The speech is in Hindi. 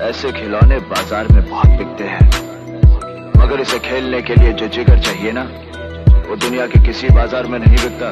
ऐसे खिलौने बाज़ार में बहुत बिकते हैं। मगर इसे खेलने के लिए जो जिगर चाहिए ना, वो दुनिया के किसी बाज़ार में नहीं बिकता।